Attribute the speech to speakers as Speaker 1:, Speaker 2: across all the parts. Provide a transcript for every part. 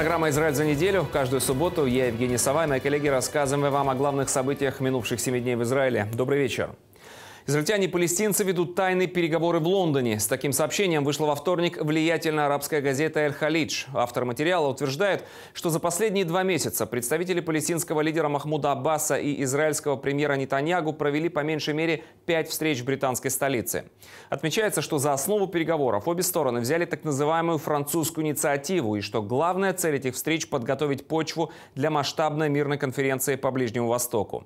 Speaker 1: Программа «Израиль за неделю». Каждую субботу я, Евгений Савай, мои коллеги рассказываем вам о главных событиях минувших семи дней в Израиле. Добрый вечер. Израильтяне и палестинцы ведут тайные переговоры в Лондоне. С таким сообщением вышла во вторник влиятельная арабская газета «Эль-Халидж». Автор материала утверждает, что за последние два месяца представители палестинского лидера Махмуда Аббаса и израильского премьера Нетаньягу провели по меньшей мере пять встреч в британской столице. Отмечается, что за основу переговоров обе стороны взяли так называемую французскую инициативу и что главная цель этих встреч – подготовить почву для масштабной мирной конференции по Ближнему Востоку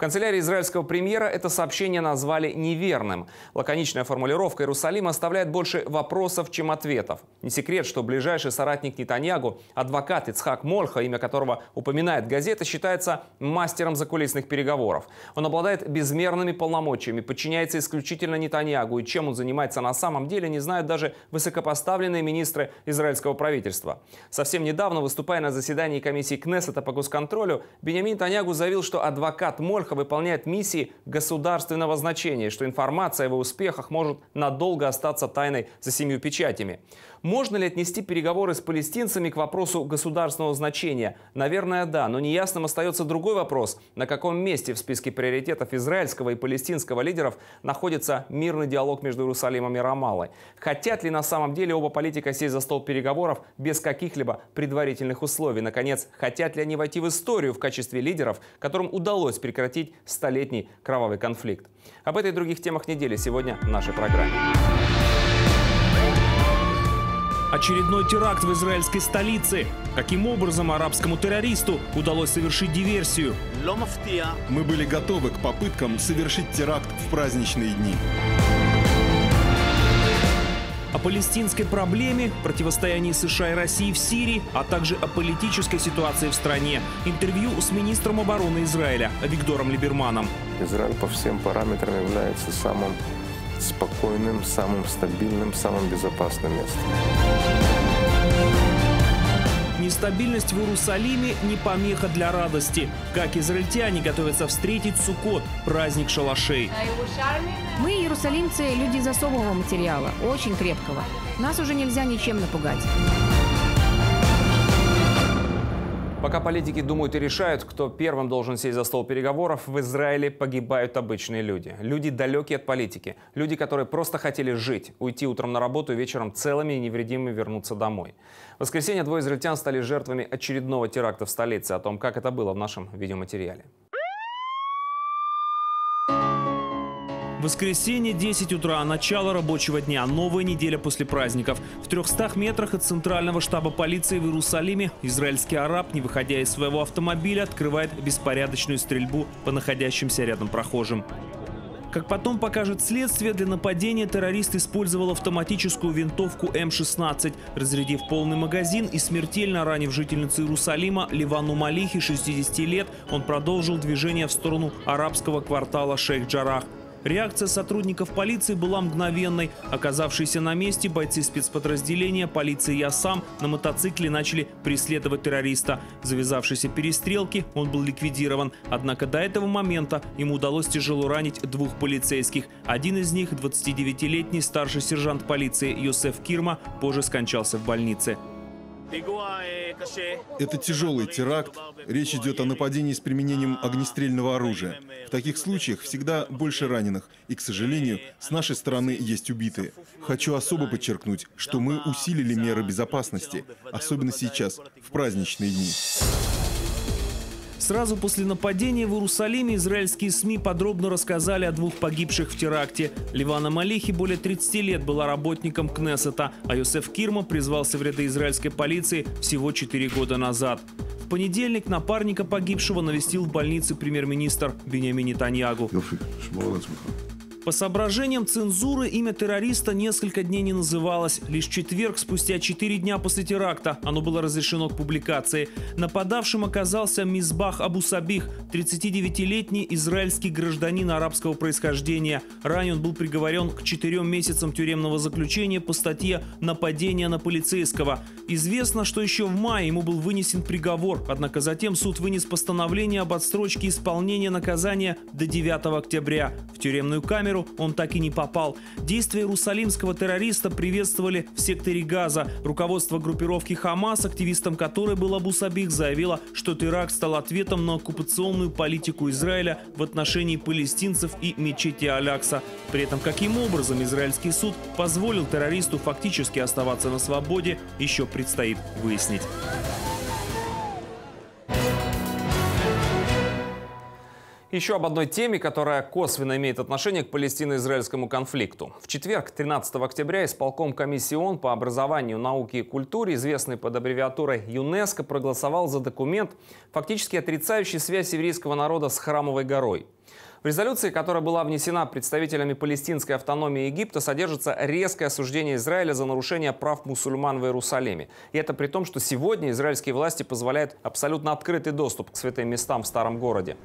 Speaker 1: канцелярии израильского премьера это сообщение назвали неверным. Лаконичная формулировка Иерусалима оставляет больше вопросов, чем ответов. Не секрет, что ближайший соратник Нетаньягу, адвокат Ицхак Мольха, имя которого упоминает газета, считается мастером закулисных переговоров. Он обладает безмерными полномочиями, подчиняется исключительно Нетаньягу, и чем он занимается на самом деле, не знают даже высокопоставленные министры израильского правительства. Совсем недавно, выступая на заседании комиссии Кнессета по госконтролю, Бенямин Нетаньягу заявил, что адвокат Мольха Мальха выполняет миссии государственного значения, что информация о его успехах может надолго остаться тайной за семью печатями. Можно ли отнести переговоры с палестинцами к вопросу государственного значения? Наверное, да, но неясным остается другой вопрос. На каком месте в списке приоритетов израильского и палестинского лидеров находится мирный диалог между Иерусалимом и Рамалой? Хотят ли на самом деле оба политика сесть за стол переговоров без каких-либо предварительных условий? Наконец, хотят ли они войти в историю в качестве лидеров, которым удалось прекратить столетний кровавый конфликт? Об этой и других темах недели сегодня в нашей программе.
Speaker 2: Очередной теракт в израильской столице. Каким образом арабскому террористу удалось совершить диверсию?
Speaker 3: Мы были готовы к попыткам совершить теракт в праздничные дни.
Speaker 2: О палестинской проблеме, противостоянии США и России в Сирии, а также о политической ситуации в стране. Интервью с министром обороны Израиля Виктором Либерманом.
Speaker 4: Израиль по всем параметрам является самым спокойным, самым стабильным, самым безопасным местом.
Speaker 2: Нестабильность в Иерусалиме не помеха для радости. Как израильтяне готовятся встретить Суккот, праздник шалашей.
Speaker 5: Мы, иерусалимцы, люди из особого материала, очень крепкого. Нас уже нельзя ничем напугать.
Speaker 1: Пока политики думают и решают, кто первым должен сесть за стол переговоров, в Израиле погибают обычные люди. Люди далекие от политики. Люди, которые просто хотели жить, уйти утром на работу и вечером целыми и невредимыми вернуться домой. В воскресенье двое израильтян стали жертвами очередного теракта в столице. О том, как это было в нашем видеоматериале.
Speaker 2: Воскресенье, 10 утра, начало рабочего дня, новая неделя после праздников. В 300 метрах от центрального штаба полиции в Иерусалиме израильский араб, не выходя из своего автомобиля, открывает беспорядочную стрельбу по находящимся рядом прохожим. Как потом покажет следствие, для нападения террорист использовал автоматическую винтовку М-16, разрядив полный магазин и смертельно ранив жительницу Иерусалима Ливану Малихи, 60 лет, он продолжил движение в сторону арабского квартала Шейх-Джарах. Реакция сотрудников полиции была мгновенной. Оказавшиеся на месте бойцы спецподразделения полиции Ясам на мотоцикле начали преследовать террориста. В завязавшейся перестрелке он был ликвидирован. Однако до этого момента ему удалось тяжело ранить двух полицейских. Один из них, 29-летний старший сержант полиции Йосеф Кирма, позже скончался в больнице.
Speaker 3: Это тяжелый теракт. Речь идет о нападении с применением огнестрельного оружия. В таких случаях всегда больше раненых. И, к сожалению, с нашей стороны есть убитые. Хочу особо подчеркнуть, что мы усилили меры безопасности, особенно сейчас, в праздничные дни.
Speaker 2: Сразу после нападения в Иерусалиме израильские СМИ подробно рассказали о двух погибших в теракте. Ливана Малихи более 30 лет была работником Кнессета, а Йосеф Кирма призвался в ряды израильской полиции всего 4 года назад. В понедельник напарника погибшего навестил в больнице премьер-министр Бенямин Нетаньягу. По соображениям цензуры имя террориста несколько дней не называлось. Лишь четверг, спустя четыре дня после теракта, оно было разрешено к публикации. Нападавшим оказался Мизбах Абу Сабих, 39-летний израильский гражданин арабского происхождения. Ранее он был приговорен к четырем месяцам тюремного заключения по статье «Нападение на полицейского». Известно, что еще в мае ему был вынесен приговор, однако затем суд вынес постановление об отсрочке исполнения наказания до 9 октября. В тюремную камеру
Speaker 6: камеру он так и не попал. Действия иерусалимского террориста приветствовали в секторе Газа. Руководство группировки «Хамас», активистом которой был Абу Сабих, заявило, что теракт стал ответом на оккупационную политику Израиля в отношении палестинцев и мечети Алякса. При этом, каким образом израильский суд позволил террористу фактически оставаться на свободе, еще предстоит выяснить.
Speaker 1: Еще об одной теме, которая косвенно имеет отношение к палестино-израильскому конфликту. В четверг, 13 октября, исполком комиссии ООН по образованию, науке и культуре, известный под аббревиатурой ЮНЕСКО, проголосовал за документ, фактически отрицающий связь еврейского народа с Храмовой горой. В резолюции, которая была внесена представителями палестинской автономии Египта, содержится резкое осуждение Израиля за нарушение прав мусульман в Иерусалиме. И это при том, что сегодня израильские власти позволяют абсолютно открытый доступ к святым местам в старом городе.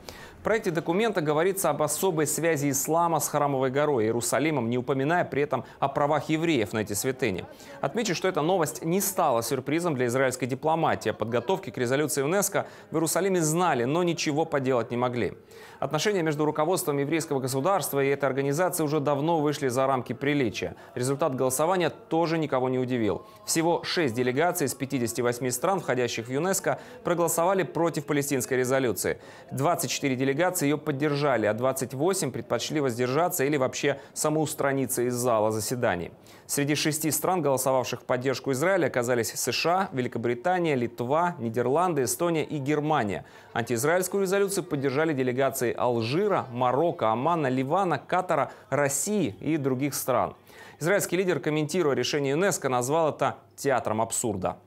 Speaker 1: Проекте документа говорится об особой связи ислама с Храмовой горой Иерусалимом, не упоминая при этом о правах евреев на эти святыни. Отмечу, что эта новость не стала сюрпризом для израильской дипломатии. О подготовке к резолюции ЮНЕСКО в Иерусалиме знали, но ничего поделать не могли. Отношения между руководством еврейского государства и этой организации уже давно вышли за рамки приличия. Результат голосования тоже никого не удивил. Всего шесть делегаций из 58 стран, входящих в ЮНЕСКО, проголосовали против палестинской резолюции. 24 делегации ее поддержали, а 28 предпочли воздержаться или вообще самоустраниться из зала заседаний. Среди шести стран, голосовавших в поддержку Израиля, оказались США, Великобритания, Литва, Нидерланды, Эстония и Германия. Антиизраильскую резолюцию поддержали делегации Алжира, Марокко, Омана, Ливана, Катара, России и других стран. Израильский лидер, комментируя решение ЮНЕСКО, назвал это театром абсурда.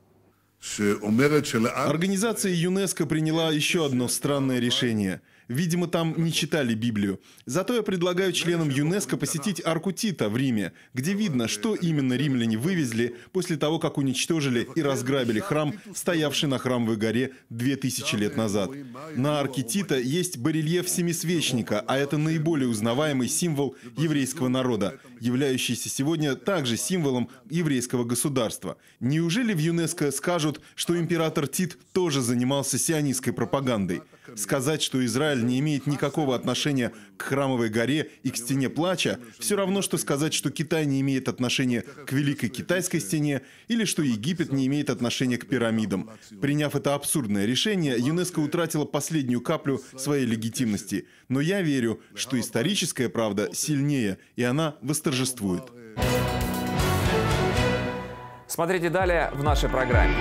Speaker 3: Организация ЮНЕСКО приняла еще одно странное решение – Видимо, там не читали Библию. Зато я предлагаю членам ЮНЕСКО посетить Арку Тита в Риме, где видно, что именно римляне вывезли после того, как уничтожили и разграбили храм, стоявший на Храмовой горе 2000 лет назад. На Арке Тита есть барельеф Семисвечника, а это наиболее узнаваемый символ еврейского народа, являющийся сегодня также символом еврейского государства. Неужели в ЮНЕСКО скажут, что император Тит тоже занимался сионистской пропагандой? Сказать, что Израиль не имеет никакого отношения к Храмовой горе и к Стене Плача, все равно, что сказать, что Китай не имеет отношения к Великой Китайской стене или что Египет не имеет отношения к пирамидам. Приняв это абсурдное решение, ЮНЕСКО утратила последнюю каплю своей легитимности. Но я верю, что историческая правда сильнее, и она восторжествует.
Speaker 1: Смотрите далее в нашей программе.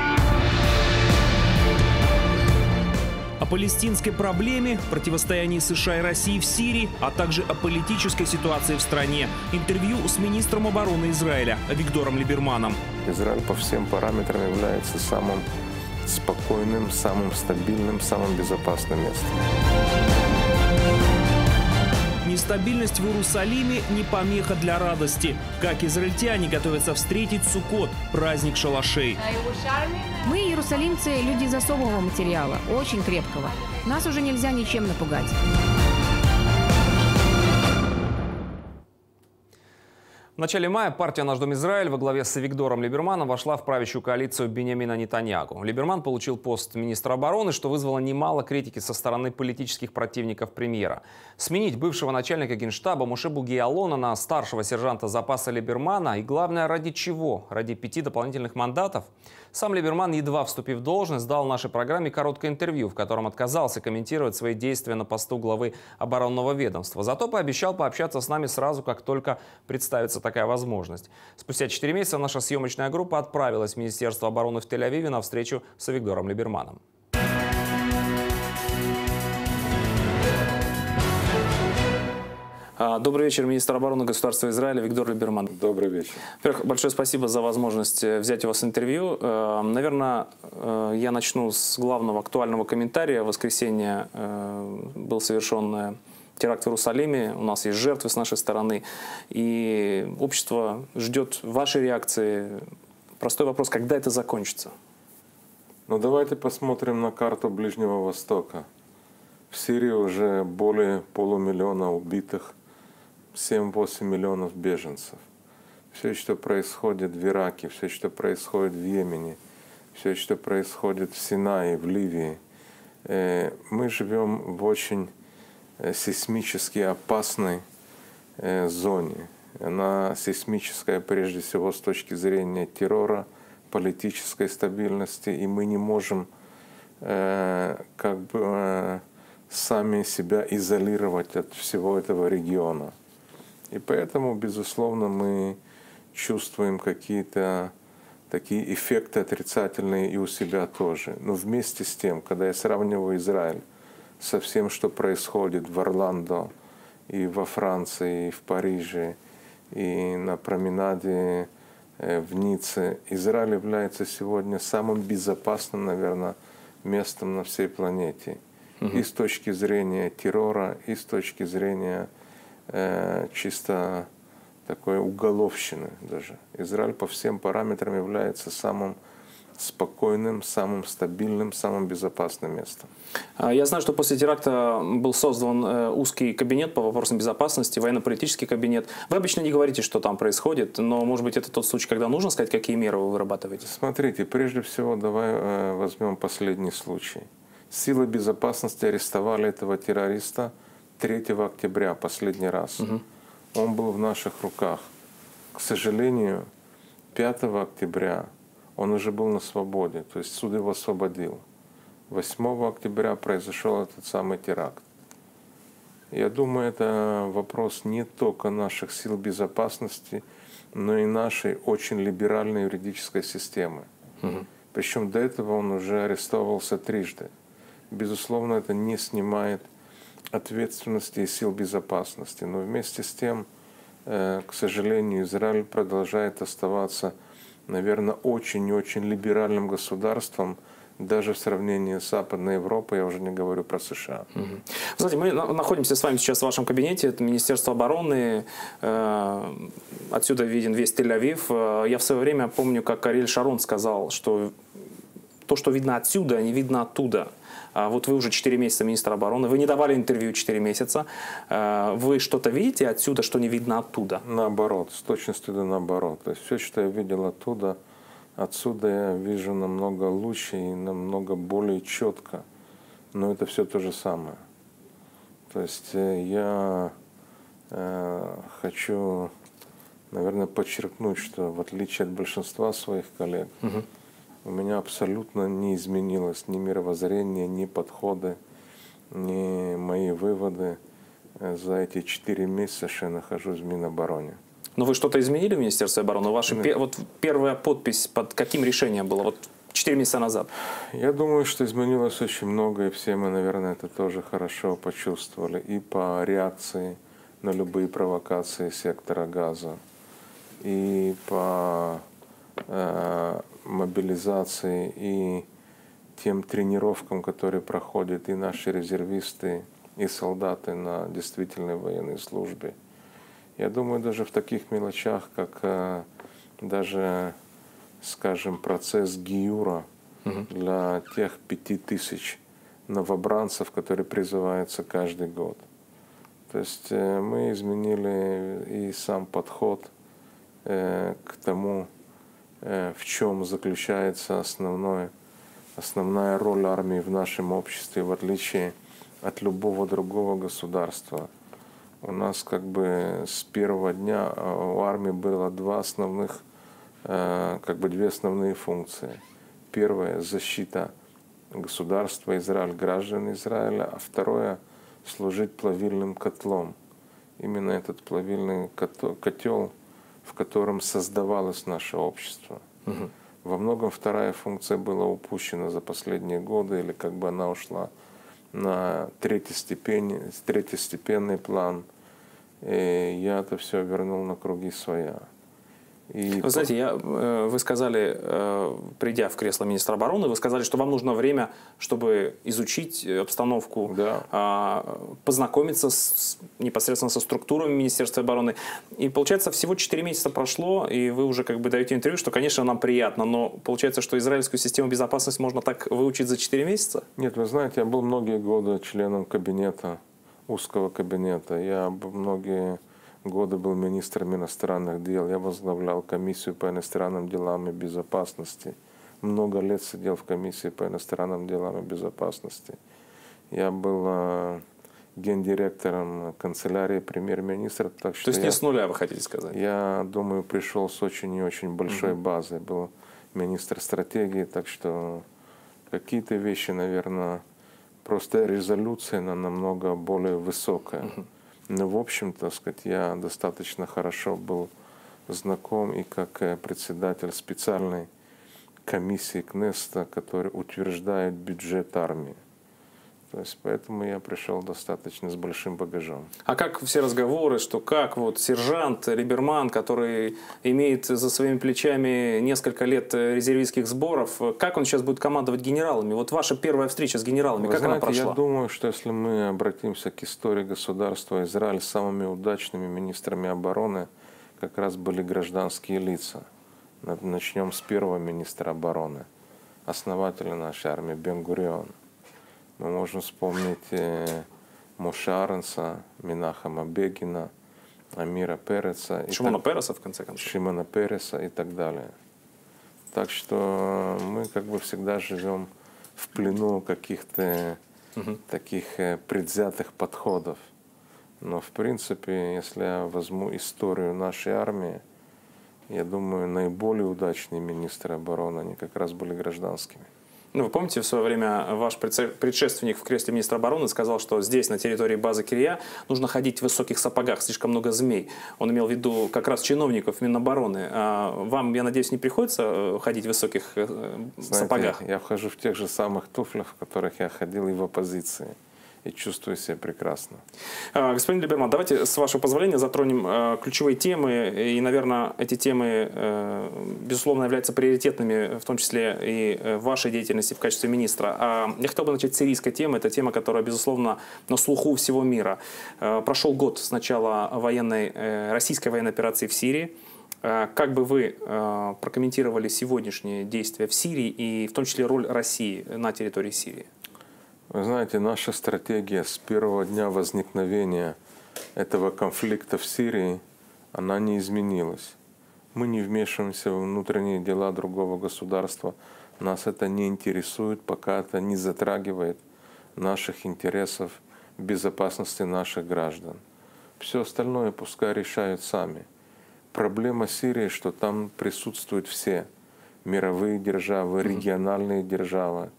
Speaker 6: О палестинской проблеме, противостоянии США и России в Сирии, а также о политической ситуации в стране. Интервью с министром обороны Израиля Виктором Либерманом.
Speaker 4: Израиль по всем параметрам является самым спокойным, самым стабильным, самым безопасным местом.
Speaker 6: Нестабильность в Иерусалиме не помеха для радости. Как израильтяне готовятся встретить Суккот, праздник шалашей.
Speaker 5: Мы, иерусалимцы, люди из особого материала, очень крепкого. Нас уже нельзя ничем напугать.
Speaker 1: В начале мая партия «Наш дом Израиль» во главе с Виктором Либерманом вошла в правящую коалицию Бенямина Нетаньягу. Либерман получил пост министра обороны, что вызвало немало критики со стороны политических противников премьера. Сменить бывшего начальника генштаба Мушебу Гиалона на старшего сержанта запаса Либермана и, главное, ради чего? Ради пяти дополнительных мандатов? Сам Либерман, едва вступив в должность, дал нашей программе короткое интервью, в котором отказался комментировать свои действия на посту главы оборонного ведомства. Зато пообещал пообщаться с нами сразу, как только представится такая возможность. Спустя 4 месяца наша съемочная группа отправилась в Министерство обороны в Тель-Авиве на встречу с Виктором Либерманом. Добрый вечер, министр обороны государства Израиля Виктор Либерман.
Speaker 4: Добрый вечер.
Speaker 1: Во-первых, большое спасибо за возможность э, взять у вас интервью. Э, наверное, э, я начну с главного актуального комментария. В воскресенье был совершен теракт в Иерусалиме, у нас есть жертвы с нашей стороны, и общество ждет вашей реакции. Простой вопрос, когда это закончится?
Speaker 4: Ну давайте посмотрим на карту Ближнего Востока. В Сирии уже более полумиллиона убитых, 7-8 миллионов беженцев. Все, что происходит в Ираке, все, что происходит в Йемене, все, что происходит в Синае, в Ливии, э, мы живем в очень э, сейсмически опасной э, зоне. Она сейсмическая прежде всего с точки зрения террора, политической стабильности, и мы не можем как бы сами себя изолировать от всего этого региона. И поэтому, безусловно, мы чувствуем какие-то такие эффекты отрицательные и у себя тоже. Но вместе с тем, когда я сравниваю Израиль со всем, что происходит в Орландо, и во Франции, и в Париже, и на променаде э, в Ницце, Израиль является сегодня самым безопасным, наверное, местом на всей планете. Угу. И с точки зрения террора, и с точки зрения э, чисто такой уголовщины даже. Израиль по всем параметрам является самым спокойным, самым стабильным, самым безопасным местом.
Speaker 2: А, я знаю, что после теракта был создан э, узкий кабинет по вопросам безопасности, военно-политический кабинет. Вы обычно не говорите, что там происходит, но, может быть, это тот случай, когда нужно сказать, какие меры вы вырабатываете?
Speaker 4: Смотрите, прежде всего, давай э, возьмем последний случай. Силы безопасности арестовали этого террориста 3 октября, последний раз. Угу. Он был в наших руках. К сожалению, 5 октября он уже был на свободе, то есть суд его освободил. 8 октября произошел этот самый теракт. Я думаю, это вопрос не только наших сил безопасности, но и нашей очень либеральной юридической системы. Угу. Причем до этого он уже арестовывался трижды. Безусловно, это не снимает ответственности и сил безопасности. Но вместе с тем, э, к сожалению, Израиль продолжает оставаться, наверное, очень-очень либеральным государством, даже в сравнении с Западной Европой, я уже не говорю про США.
Speaker 2: Угу. Знаете, мы находимся с вами сейчас в вашем кабинете, это Министерство обороны, э, отсюда виден весь Тель-Авив. Э, я в свое время помню, как Ариэль Шарон сказал, что то, что видно отсюда, не видно оттуда. А вот вы уже 4 месяца министр обороны, вы не давали интервью 4 месяца. А, вы что-то видите отсюда, что не видно оттуда?
Speaker 4: Наоборот, с точностью да наоборот. То есть все, что я видел оттуда, отсюда я вижу намного лучше и намного более четко. Но это все то же самое. То есть э, я э, хочу, наверное, подчеркнуть, что в отличие от большинства своих коллег, угу у меня абсолютно не изменилось ни мировоззрение, ни подходы, ни мои выводы за эти четыре месяца, что я нахожусь в Минобороне.
Speaker 2: Но вы что-то изменили в Министерстве обороны? Ваша пе- вот первая подпись под каким решением была? Вот четыре месяца назад.
Speaker 4: Я думаю, что изменилось очень много, и все мы, наверное, это тоже хорошо почувствовали. И по реакции на любые провокации сектора газа, и по э, мобилизации и тем тренировкам, которые проходят и наши резервисты, и солдаты на действительной военной службе. Я думаю, даже в таких мелочах, как э, даже, скажем, процесс Гиюра угу. для тех пяти тысяч новобранцев, которые призываются каждый год. То есть э, мы изменили и сам подход э, к тому, в чем заключается основное, основная роль армии в нашем обществе, в отличие от любого другого государства. У нас как бы с первого дня э, у армии было два основных, э, как бы две основные функции. Первая – защита государства Израиль, граждан Израиля, а второе – служить плавильным котлом. Именно этот плавильный котел – в котором создавалось наше общество. Угу. Во многом вторая функция была упущена за последние годы, или как бы она ушла на третьестепенный, третьестепенный план. И я это все вернул на круги своя.
Speaker 2: И вы знаете, я, э, вы сказали, э, придя в кресло министра обороны, вы сказали, что вам нужно время, чтобы изучить обстановку,
Speaker 4: да.
Speaker 2: А, познакомиться с, непосредственно со структурами Министерства обороны. И получается, всего 4 месяца прошло, и вы уже как бы даете интервью, что, конечно, нам приятно, но получается, что израильскую систему безопасности можно так выучить за 4 месяца?
Speaker 4: Нет, вы знаете, я был многие годы членом кабинета, узкого кабинета. Я многие годы был министром иностранных дел. Я возглавлял комиссию по иностранным делам и безопасности. Много лет сидел в комиссии по иностранным делам и безопасности. Я был э, гендиректором канцелярии премьер-министра. Так что
Speaker 2: То есть
Speaker 4: я,
Speaker 2: не с нуля, вы хотите сказать?
Speaker 4: Я думаю, пришел с очень и очень большой угу. базой. Был министр стратегии, так что какие-то вещи, наверное, просто резолюция она намного более высокая. Угу. Но, в общем-то, сказать, я достаточно хорошо был знаком и как э, председатель специальной комиссии КНЕСТа, который утверждает бюджет армии. То есть поэтому я пришел достаточно с большим багажом.
Speaker 2: А как все разговоры, что как вот сержант Либерман, который имеет за своими плечами несколько лет резервистских сборов, как он сейчас будет командовать генералами? Вот ваша первая встреча с генералами, Вы как
Speaker 4: знаете,
Speaker 2: она прошла?
Speaker 4: Я думаю, что если мы обратимся к истории государства Израиль, самыми удачными министрами обороны как раз были гражданские лица. Начнем с первого министра обороны, основателя нашей армии Бенгуриона. Мы можем вспомнить э, Мошаренса, Минахама Бегина, Амира Переца.
Speaker 2: Шимона так, Переса, в конце концов.
Speaker 4: Шимона Переса и так далее. Так что мы как бы всегда живем в плену каких-то угу. таких э, предвзятых подходов. Но в принципе, если я возьму историю нашей армии, я думаю, наиболее удачные министры обороны, они как раз были гражданскими.
Speaker 2: Ну, вы помните, в свое время ваш предшественник в кресле министра обороны сказал, что здесь, на территории базы Кирия, нужно ходить в высоких сапогах, слишком много змей. Он имел в виду как раз чиновников Минобороны. А вам, я надеюсь, не приходится э, ходить в высоких э, Знаете, сапогах?
Speaker 4: Я вхожу в тех же самых туфлях, в которых я ходил и в оппозиции и чувствую себя прекрасно.
Speaker 2: А, господин Либерман, давайте, с вашего позволения, затронем э, ключевые темы. И, наверное, эти темы, э, безусловно, являются приоритетными, в том числе и э, в вашей деятельности в качестве министра. А я хотел бы начать с сирийской темы. Это тема, которая, безусловно, на слуху всего мира. Прошел год с начала военной, российской военной операции в Сирии. Как бы вы прокомментировали сегодняшние действия в Сирии и в том числе роль России на территории Сирии?
Speaker 4: Вы знаете, наша стратегия с первого дня возникновения этого конфликта в Сирии, она не изменилась. Мы не вмешиваемся в внутренние дела другого государства. Нас это не интересует, пока это не затрагивает наших интересов, безопасности наших граждан. Все остальное пускай решают сами. Проблема Сирии, что там присутствуют все мировые державы, региональные державы,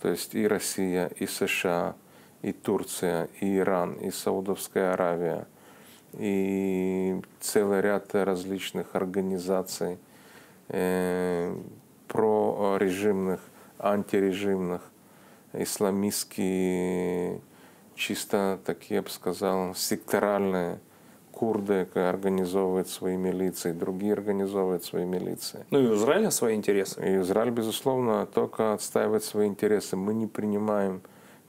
Speaker 4: то есть и Россия, и США, и Турция, и Иран, и Саудовская Аравия, и целый ряд различных организаций э, прорежимных, антирежимных, исламистские, чисто такие, я бы сказал, секторальные – курды организовывают свои милиции, другие организовывают свои милиции.
Speaker 2: Ну и у Израиля свои интересы.
Speaker 4: И Израиль, безусловно, только отстаивает свои интересы. Мы не принимаем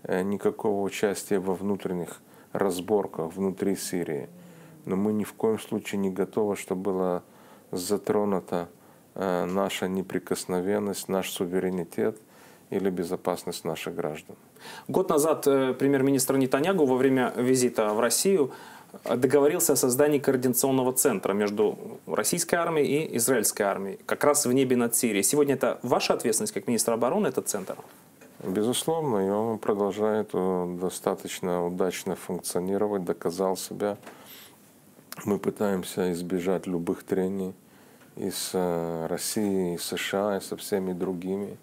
Speaker 4: э, никакого участия во внутренних разборках внутри Сирии. Но мы ни в коем случае не готовы, чтобы была затронута э, наша неприкосновенность, наш суверенитет или безопасность наших граждан.
Speaker 2: Год назад э, премьер-министр Нетаньягу во время визита в Россию договорился о создании координационного центра между российской армией и израильской армией, как раз в небе над Сирией. Сегодня это ваша ответственность как министра обороны, этот центр?
Speaker 4: Безусловно, и он продолжает э, достаточно удачно функционировать, доказал себя. Мы пытаемся избежать любых трений и с э, Россией, и США, и со всеми другими.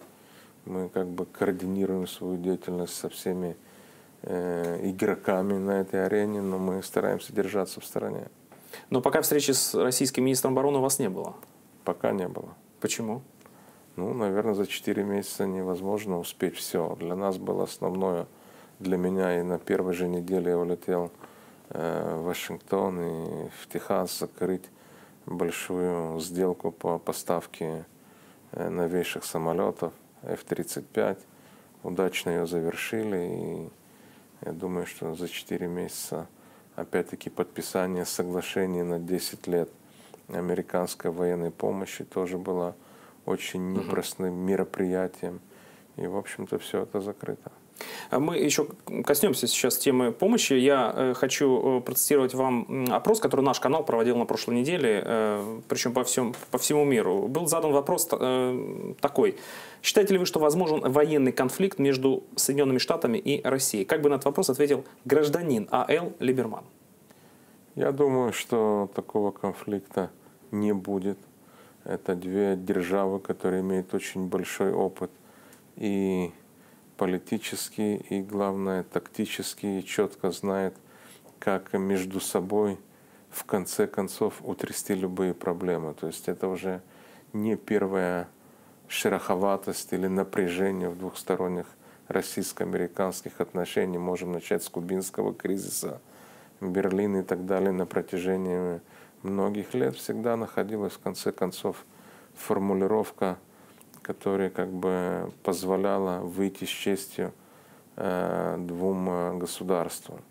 Speaker 4: Мы как бы координируем свою деятельность со всеми игроками на этой арене, но мы стараемся держаться в стороне.
Speaker 2: Но пока встречи с российским министром обороны у вас не было?
Speaker 4: Пока не было.
Speaker 2: Почему?
Speaker 4: Ну, наверное, за 4 месяца невозможно успеть все. Для нас было основное, для меня и на первой же неделе я улетел э, в Вашингтон и в Техас закрыть большую сделку по поставке э, новейших самолетов F-35. Удачно ее завершили и я думаю, что за 4 месяца, опять-таки, подписание соглашения на 10 лет американской военной помощи тоже было очень непростым мероприятием. И, в общем-то, все это закрыто.
Speaker 2: Мы еще коснемся сейчас темы помощи. Я э, хочу э, процитировать вам опрос, который наш канал проводил на прошлой неделе, э, причем по, всем, по всему миру. Был задан вопрос такой. Считаете ли вы, что возможен военный конфликт между Соединенными Штатами и Россией? Как бы на этот вопрос ответил гражданин А.Л. Либерман.
Speaker 4: Я думаю, что такого конфликта не будет. Это две державы, которые имеют очень большой опыт и политически, и главное тактически, и четко знает, как между собой в конце концов утрясти любые проблемы. То есть это уже не первая шероховатость или напряжение в двухсторонних российско-американских отношениях. Можем начать с кубинского кризиса, Берлин и так далее на протяжении многих лет всегда находилась в конце концов формулировка, которая как бы позволяла выйти с честью э, двум э, государствам.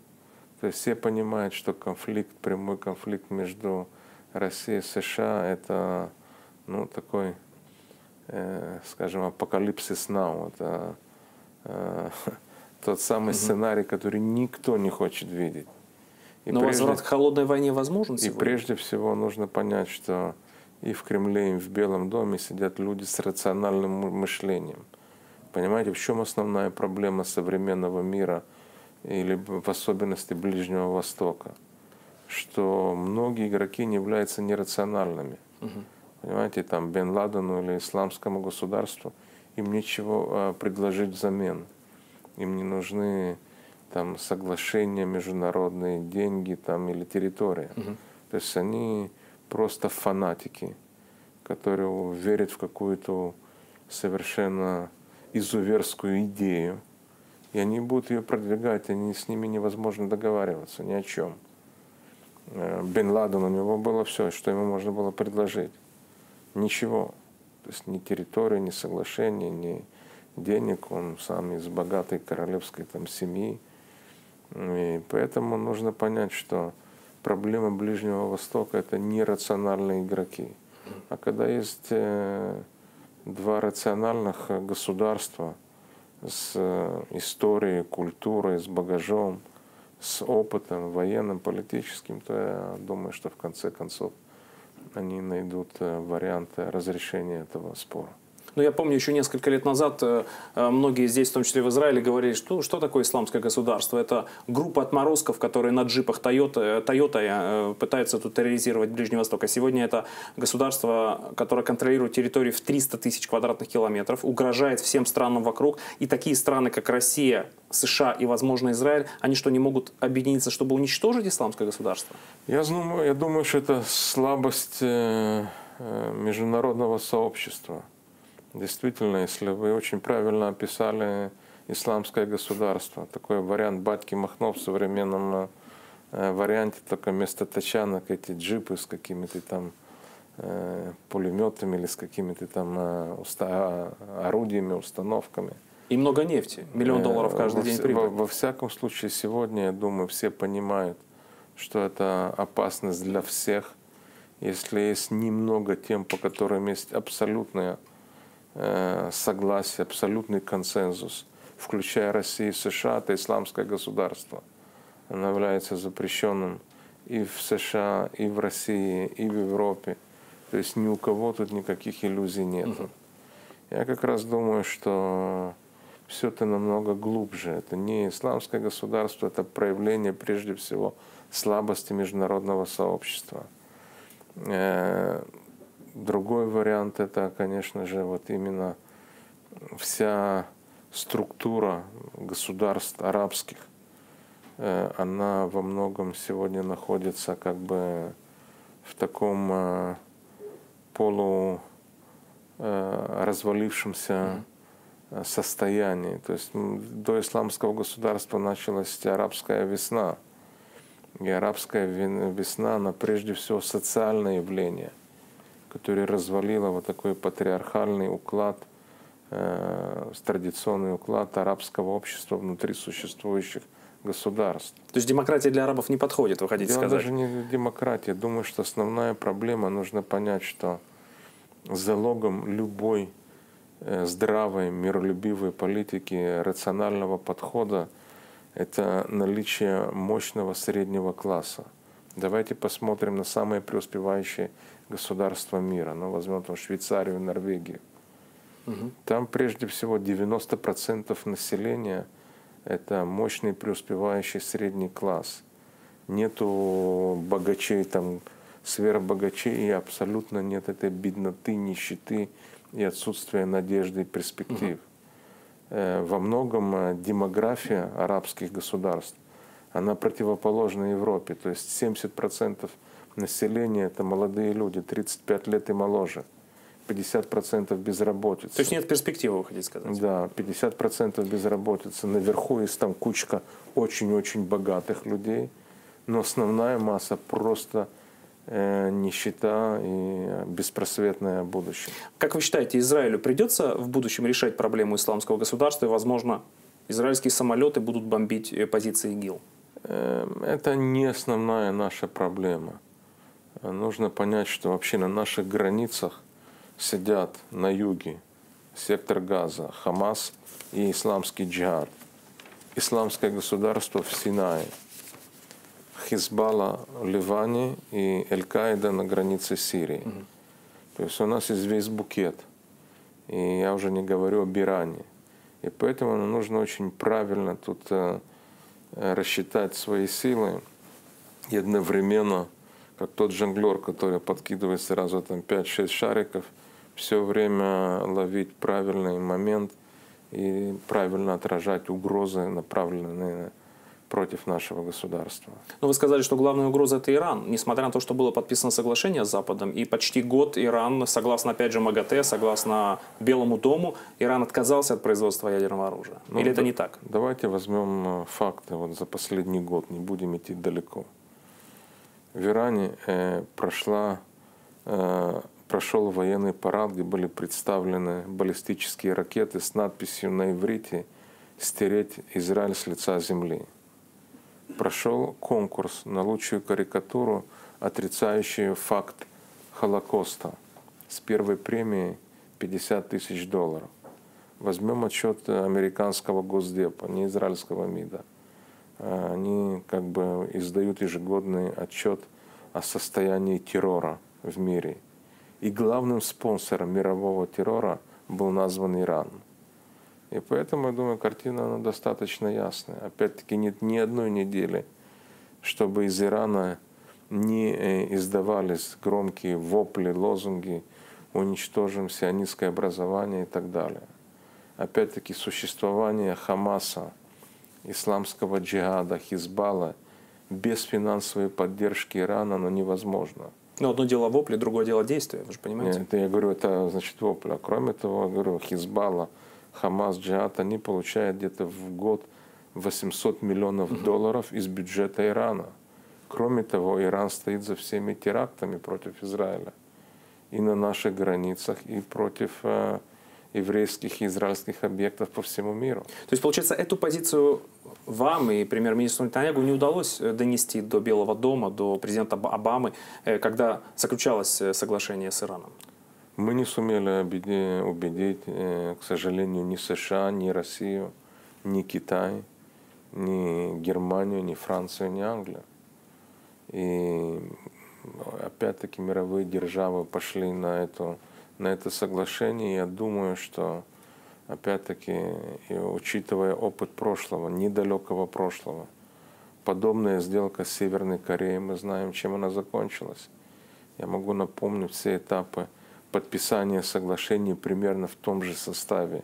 Speaker 4: То есть все понимают, что конфликт, прямой конфликт между Россией и США – это ну, такой, э, скажем, апокалипсис now. Это э, тот самый сценарий, который никто не хочет видеть.
Speaker 2: И Но прежде, возврат к холодной войне возможен
Speaker 4: сегодня? И прежде всего нужно понять, что и в Кремле, и в Белом доме сидят люди с рациональным мышлением. Понимаете, в чем основная проблема современного мира или в особенности Ближнего Востока? Что многие игроки не являются нерациональными. Угу. Понимаете, там Бен Ладену или исламскому государству им нечего а, предложить взамен. Им не нужны там соглашения международные, деньги там или территория. Угу. То есть они просто фанатики, которые верят в какую-то совершенно изуверскую идею, и они будут ее продвигать, они с ними невозможно договариваться ни о чем. Э, Бен Ладен, у него было все, что ему можно было предложить. Ничего. То есть ни территории, ни соглашения, ни денег. Он сам из богатой королевской там, семьи. И поэтому нужно понять, что проблема Ближнего Востока – это нерациональные игроки. А когда есть э, два рациональных государства с э, историей, культурой, с багажом, с опытом военным, политическим, то я думаю, что в конце концов они найдут э, варианты разрешения этого спора.
Speaker 2: Но я помню, еще несколько лет назад э, э, многие здесь, в том числе в Израиле, говорили, что что такое исламское государство? Это группа отморозков, которые на джипах Toyota, э, пытаются тут терроризировать Ближний Восток. А сегодня это государство, которое контролирует территорию в 300 тысяч квадратных километров, угрожает всем странам вокруг. И такие страны, как Россия, США и, возможно, Израиль, они что, не могут объединиться, чтобы уничтожить исламское государство?
Speaker 4: Я думаю, я думаю что это слабость международного сообщества. Действительно, если вы очень правильно описали исламское государство, такой вариант Батьки Махнов в современном э, варианте, только вместо тачанок эти джипы с какими-то там э, пулеметами или с какими-то там э, уста орудиями, установками.
Speaker 2: И много нефти, миллион долларов каждый
Speaker 4: во
Speaker 2: день прибыль.
Speaker 4: Во, во всяком случае, сегодня, я думаю, все понимают, что это опасность для всех. Если есть немного тем, по которым есть абсолютная согласие, абсолютный консенсус, включая Россию и США, это исламское государство. Оно является запрещенным и в США, и в России, и в Европе. То есть ни у кого тут никаких иллюзий нет. Угу. Я как раз думаю, что все это намного глубже. Это не исламское государство, это проявление прежде всего слабости международного сообщества. Другой вариант это, конечно же, вот именно вся структура государств арабских, э, она во многом сегодня находится как бы в таком э, полу э, развалившемся состоянии. То есть до исламского государства началась арабская весна. И арабская весна, она прежде всего социальное явление – которая развалила вот такой патриархальный уклад, э, традиционный уклад арабского общества внутри существующих государств.
Speaker 2: То есть демократия для арабов не подходит, вы хотите
Speaker 4: Дело
Speaker 2: сказать?
Speaker 4: даже не демократия. Думаю, что основная проблема, нужно понять, что залогом любой э, здравой, миролюбивой политики, рационального подхода – это наличие мощного среднего класса. Давайте посмотрим на самые преуспевающие государства мира. Ну, возьмем там Швейцарию, Норвегию. Угу. Там прежде всего 90% населения – это мощный преуспевающий средний класс. Нету богачей, там, сверхбогачей, и абсолютно нет этой бедноты, нищеты и отсутствия надежды и перспектив. Угу. Во многом э, демография арабских государств, она противоположна Европе. То есть 70% населения – это молодые люди, 35 лет и моложе. 50% безработицы.
Speaker 2: То есть нет перспективы, вы хотите сказать?
Speaker 4: Да, 50% безработицы. Наверху есть там кучка очень-очень богатых людей, но основная масса просто э, нищета и беспросветное будущее.
Speaker 2: Как вы считаете, Израилю придется в будущем решать проблему исламского государства и, возможно, израильские самолеты будут бомбить э, позиции ИГИЛ?
Speaker 4: Эм, это не основная наша проблема. Нужно понять, что вообще на наших границах сидят на юге сектор Газа, Хамас и исламский джихад. Исламское государство в Синае, Хизбалла в Ливане и Эль-Каида на границе Сирии. Угу. То есть у нас есть весь букет. И я уже не говорю об Иране. И поэтому нужно очень правильно тут э, рассчитать свои силы и одновременно, как тот жонглер, который подкидывает сразу там 5-6 шариков, все время ловить правильный момент и правильно отражать угрозы, направленные против нашего государства.
Speaker 2: Но вы сказали, что главная угроза это Иран, несмотря на то, что было подписано соглашение с Западом, и почти год Иран, согласно опять же МАГАТЭ, согласно Белому дому, Иран отказался от производства ядерного оружия. Ну, Или да, это не так?
Speaker 4: Давайте возьмем э, факты вот за последний год, не будем идти далеко. В Иране э, прошла, э, прошел военный парад, где были представлены баллистические ракеты с надписью на иврите «Стереть Израиль с лица земли» прошел конкурс на лучшую карикатуру, отрицающую факт Холокоста с первой премией 50 тысяч долларов. Возьмем отчет американского Госдепа, не израильского МИДа. Они как бы издают ежегодный отчет о состоянии террора в мире. И главным спонсором мирового террора был назван Иран – и поэтому, я думаю, картина она достаточно ясная. Опять-таки нет ни одной недели, чтобы из Ирана не э, издавались громкие вопли, лозунги, уничтожим сионистское образование и так далее. Опять-таки существование Хамаса, исламского джихада, Хизбалла без финансовой поддержки Ирана оно невозможно.
Speaker 2: Но одно дело вопли, другое дело действия, вы же понимаете?
Speaker 4: Нет, я говорю, это значит вопли. А кроме того, я говорю, Хизбалла – Хамас, Джихад, они получают где-то в год 800 миллионов долларов из бюджета Ирана. Кроме того, Иран стоит за всеми терактами против Израиля. И на наших границах, и против э, еврейских и израильских объектов по всему миру.
Speaker 2: То есть, получается, эту позицию вам и премьер-министру Нетаньягу не удалось э, донести до Белого дома, до президента Обамы, э, когда заключалось э, соглашение с Ираном?
Speaker 4: Мы не сумели убедить, к сожалению, ни США, ни Россию, ни Китай, ни Германию, ни Францию, ни Англию. И опять-таки мировые державы пошли на, эту, на это соглашение. Я думаю, что опять-таки, учитывая опыт прошлого, недалекого прошлого, подобная сделка с Северной Кореей, мы знаем, чем она закончилась. Я могу напомнить все этапы подписание соглашений примерно в том же составе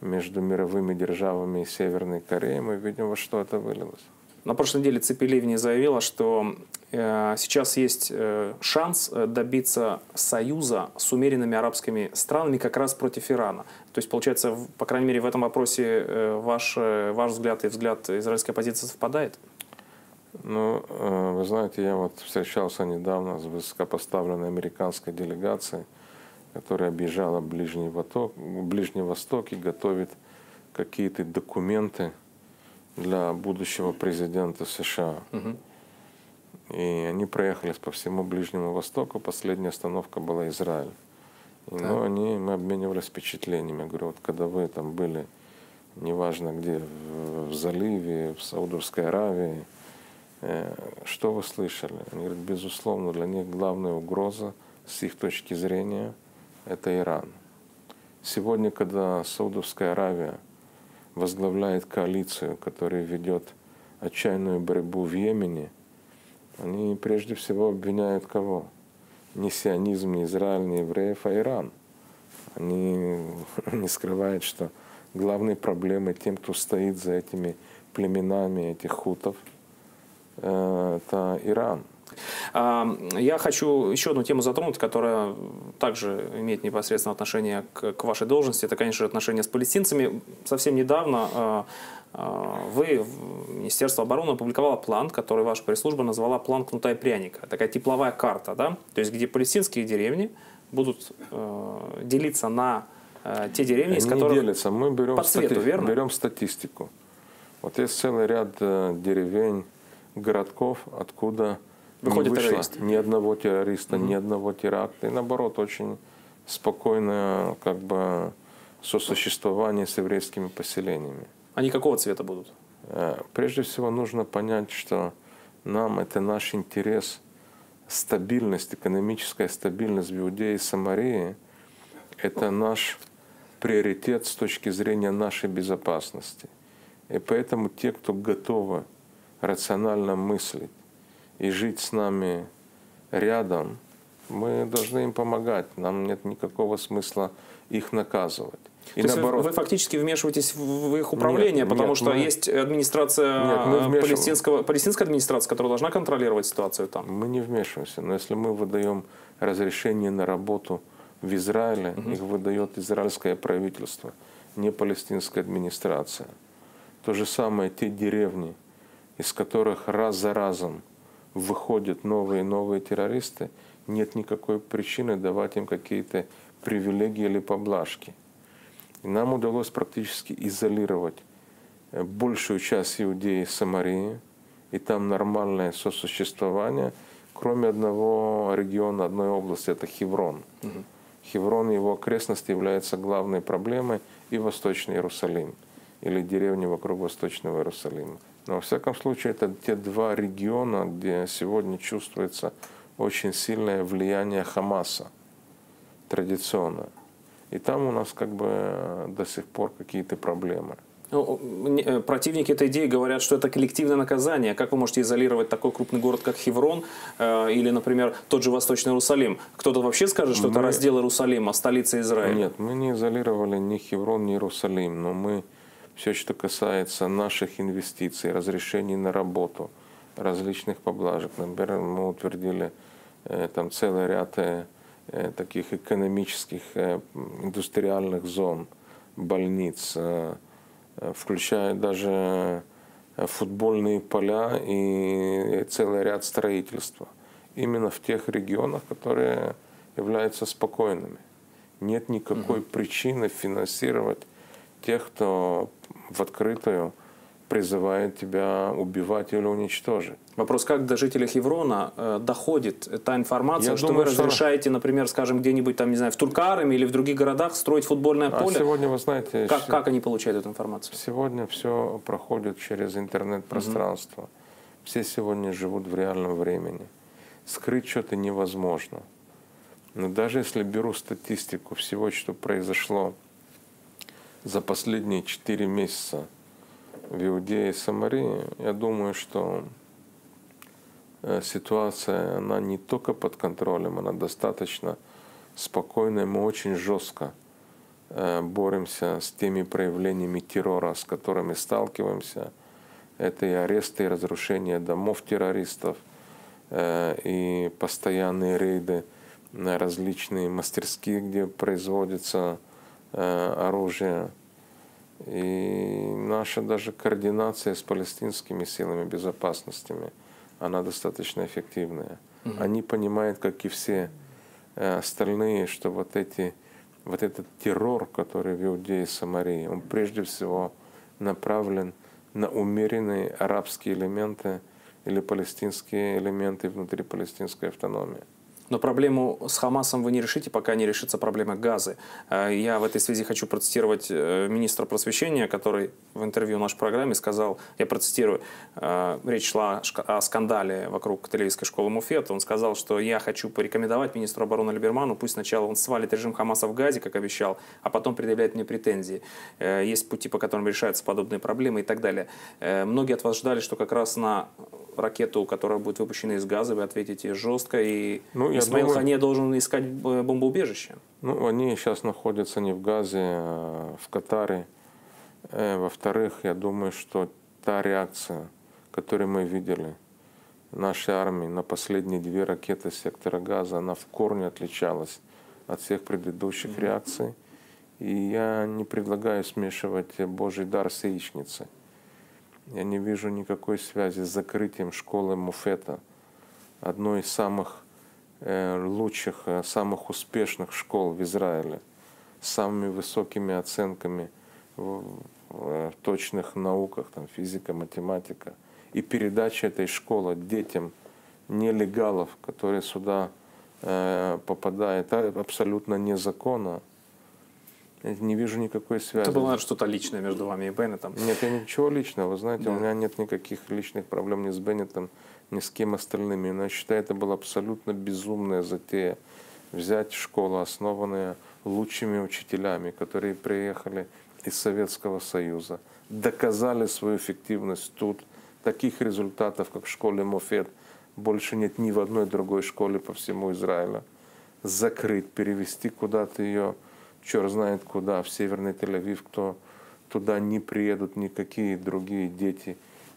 Speaker 4: между мировыми державами и Северной Кореей, мы видим, во что это вылилось.
Speaker 2: На прошлой неделе Цепеливни заявила, что э, сейчас есть э, шанс э, добиться союза с умеренными арабскими странами как раз против Ирана. То есть, получается, по крайней мере, в этом вопросе ваш, ваш взгляд и взгляд израильской оппозиции совпадает?
Speaker 4: Ну, вы знаете, я вот встречался недавно с высокопоставленной американской делегацией, которая объезжала Ближний Восток, Ближний Восток и готовит какие-то документы для будущего президента США. Угу. И они проехались по всему Ближнему Востоку. Последняя остановка была Израиль. И, ну, они, мы обменивались впечатлениями. Я говорю, вот когда вы там были, неважно где, в, в заливе, в Саудовской Аравии, э, что вы слышали? Они говорят, безусловно, для них главная угроза с их точки зрения – это Иран. Сегодня, когда Саудовская Аравия возглавляет коалицию, которая ведет отчаянную борьбу в Йемене, они прежде всего обвиняют кого? Не сионизм, не Израиль, не евреев, а Иран. Они не скрывают, что главной проблемой тем, кто стоит за этими племенами этих хутов, э, это Иран.
Speaker 2: А, я хочу еще одну тему затронуть, которая также имеет непосредственное отношение к, к вашей должности. Это, конечно же, отношения с палестинцами. Совсем недавно а, а, вы, Министерство обороны, опубликовало план, который ваша пресс-служба назвала план кнута и пряника. Такая тепловая карта, да? То есть, где палестинские деревни будут э, делиться на э, те деревни, из которых...
Speaker 4: не делятся. Мы берем,
Speaker 2: по цвету,
Speaker 4: стати-
Speaker 2: верно?
Speaker 4: берем статистику. Вот есть целый ряд э, деревень, городков, откуда
Speaker 2: Выходят
Speaker 4: не вышло
Speaker 2: террористы.
Speaker 4: ни одного террориста, ни одного теракта. И наоборот, очень спокойное как бы, сосуществование с еврейскими поселениями.
Speaker 2: Они какого цвета будут?
Speaker 4: Э, Прежде всего нужно понять, что нам это наш интерес, стабильность, экономическая стабильность в Иудее и Самарии, это наш приоритет с точки зрения нашей безопасности. И поэтому те, кто готовы рационально мыслить и жить с нами рядом, мы должны им помогать. Нам нет никакого смысла их наказывать. И
Speaker 2: То есть вы, вы фактически вмешиваетесь в их управление,
Speaker 4: Нет,
Speaker 2: потому
Speaker 4: нет,
Speaker 2: что
Speaker 4: мы-
Speaker 2: есть администрация
Speaker 4: Нет, мы
Speaker 2: э, палестинского, палестинская администрация, которая должна контролировать ситуацию там.
Speaker 4: Мы не вмешиваемся, но если мы выдаем разрешение на работу в Израиле, их выдает израильское правительство, не палестинская администрация. То же самое те деревни, из которых раз за разом выходят новые и новые террористы, нет никакой причины давать им какие-то привилегии или поблажки. И нам удалось практически изолировать э, большую часть Иудеи и Самарии, и там нормальное сосуществование, кроме одного региона, одной области, это Хеврон. Хеврон и его окрестности являются главной проблемой и Восточный Иерусалим, или деревни вокруг Восточного Иерусалима. Но во всяком случае, это те два региона, где сегодня чувствуется очень сильное влияние Хамаса традиционно. И там у нас как бы э, до сих пор какие-то проблемы.
Speaker 2: Ну, э, Противники этой идеи говорят, что это коллективное наказание. Как вы можете изолировать такой крупный город, как Хеврон, э, или, например, тот же Восточный Иерусалим? Кто-то вообще скажет, что это
Speaker 4: Мы-
Speaker 2: раздел Иерусалима, столица Израиля?
Speaker 4: Нет, мы не изолировали ни Хеврон, ни Иерусалим, но мы все, что касается наших инвестиций, разрешений на работу, различных поблажек. Например, мы утвердили э, там целый ряд э, э, таких экономических, индустриальных зон, больниц, включая даже футбольные поля и целый ряд строительства. Именно в тех регионах, которые являются спокойными. Нет никакой причины финансировать тех, кто в открытую призывает тебя убивать или уничтожить.
Speaker 2: Вопрос, как до жителей Хеврона э, доходит та информация,
Speaker 4: Я
Speaker 2: что
Speaker 4: думаю,
Speaker 2: вы
Speaker 4: что-
Speaker 2: разрешаете, например, скажем, где-нибудь там, не знаю, в Туркараме или в других городах строить футбольное
Speaker 4: А
Speaker 2: поле?
Speaker 4: сегодня, вы знаете,
Speaker 2: Как,
Speaker 4: щ-
Speaker 2: как они получают эту информацию?
Speaker 4: сегодня все проходит через интернет-пространство. Все сегодня живут в реальном времени. Скрыть что-то невозможно. Но даже если беру статистику всего, что произошло за последние 4 месяца в Иудее и Самарии, я думаю, что э, ситуация, она не только под контролем, она достаточно спокойная. Мы очень жестко э, боремся с теми проявлениями террора, с которыми сталкиваемся. Это и аресты, и разрушение домов террористов, э, и постоянные рейды на различные мастерские, где производится оружие. И наша даже координация с палестинскими силами безопасности, она достаточно эффективная. Они понимают, как и все э, остальные, что вот, эти, вот этот террор, который в Иудее и Самарии, он прежде всего направлен на умеренные арабские элементы или палестинские элементы внутри палестинской автономии.
Speaker 2: Но проблему с Хамасом вы не решите, пока не решится проблема газы. Э, я в этой связи хочу процитировать э, министра просвещения, который в интервью в нашей программе сказал, я процитирую, э, речь шла о скандале вокруг телевизской школы Муфет. Он сказал, что я хочу порекомендовать министру обороны Либерману, пусть сначала он свалит режим Хамаса в Газе, как обещал, а потом предъявляет мне претензии. Есть пути, по которым решаются подобные проблемы и так далее. Многие от вас ждали, что как раз на ракету, которая будет выпущена из газа, вы ответите жестко, и ну, Исмаил думаю, Хане должен искать бомбоубежище.
Speaker 4: Ну, они сейчас находятся не в Газе, а в Катаре. Э, во-вторых, я думаю, что та реакция, которую мы видели нашей армии на последние две ракеты сектора Газа, она в корне отличалась от всех предыдущих mm-hmm. реакций. И я не предлагаю смешивать Божий дар с яичницей. Я не вижу никакой связи с закрытием школы Муфета, одной из самых э, лучших, э, самых успешных школ в Израиле, с самыми высокими оценками в, в точных науках, там, физика, математика, и передача этой школы детям нелегалов, которые сюда э, попадают, абсолютно незаконно, не вижу никакой связи.
Speaker 2: Это было наверное, что-то личное между вами и Беннетом.
Speaker 4: Нет, я ничего личного. Вы знаете, да. у меня нет никаких личных проблем ни с Беннетом, ни с кем остальными. Но я считаю, это была абсолютно безумная затея. Взять школу, основанную лучшими учителями, которые приехали из Советского Союза, доказали свою эффективность тут. Таких результатов, как в школе Мофет, больше нет ни в одной другой школе по всему Израилю. Закрыть, перевести куда-то ее черт знает куда, в Северный Тель-Авив, кто туда не приедут никакие другие дети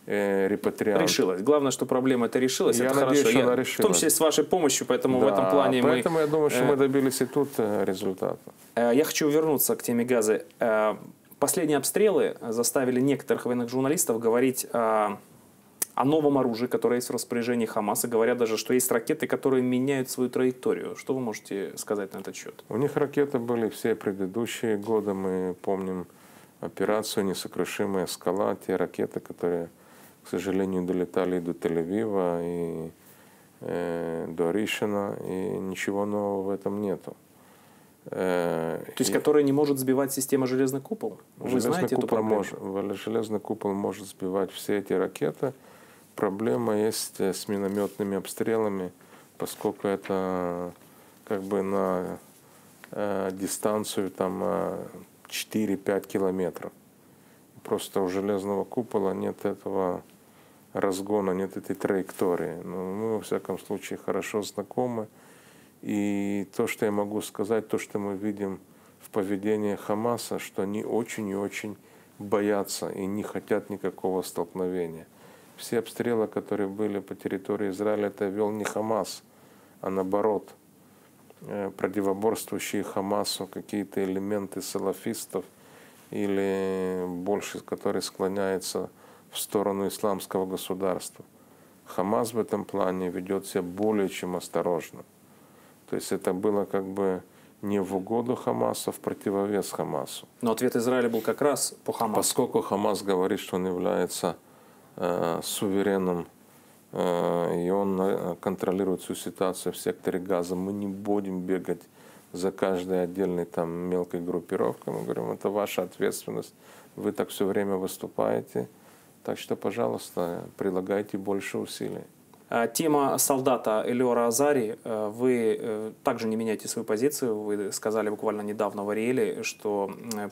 Speaker 4: э, репатрианты.
Speaker 2: Решилась. Главное, что проблема это решилась. Я это надеюсь, хорошо. Она решилась. В том числе с вашей помощью, поэтому
Speaker 4: да,
Speaker 2: в этом плане
Speaker 4: поэтому мы... Поэтому я думаю, что мы э, добились и тут э, результата.
Speaker 2: Э, я хочу вернуться к теме газа. Последние обстрелы заставили некоторых военных журналистов говорить о о новом оружии, которое есть в распоряжении Хамаса. Говорят даже, что есть ракеты, которые меняют свою траекторию. Что вы можете сказать на этот счет?
Speaker 4: У них ракеты были все предыдущие годы. Мы помним операцию «Несокрушимая скала», те ракеты, которые, к сожалению, долетали до Тель-Авива и э, до Ришина, и ничего нового в этом нету.
Speaker 2: Э, То есть, и... которые не может сбивать система «Железный купол»?
Speaker 4: Вы железный знаете купол эту может, железный купол может сбивать все эти ракеты – проблема есть э, с минометными обстрелами, поскольку это как бы на э, дистанцию там 4-5 э, километров. Просто у железного купола нет этого разгона, нет этой траектории. Но мы, во всяком случае, хорошо знакомы. И то, что я могу сказать, то, что мы видим в поведении Хамаса, что они очень и очень боятся и не хотят никакого столкновения – все обстрелы, которые были по территории Израиля, это вел не Хамас, а наоборот, э, противоборствующие Хамасу какие-то элементы салафистов или больше, которые склоняются в сторону исламского государства. Хамас в этом плане ведет себя более чем осторожно. То есть это было как бы не в угоду Хамаса, в противовес Хамасу.
Speaker 2: Но ответ Израиля был как раз по Хамасу.
Speaker 4: Поскольку Хамас говорит, что он является Э, суверенным, э, и он э, контролирует всю ситуацию в секторе газа. Мы не будем бегать за каждой отдельной там мелкой группировкой. Мы говорим, это ваша ответственность. Вы так все время выступаете. Так что, пожалуйста, прилагайте больше усилий.
Speaker 2: А, тема солдата Элиора Азари. Вы также не меняете свою позицию. Вы сказали буквально недавно в Ариэле, что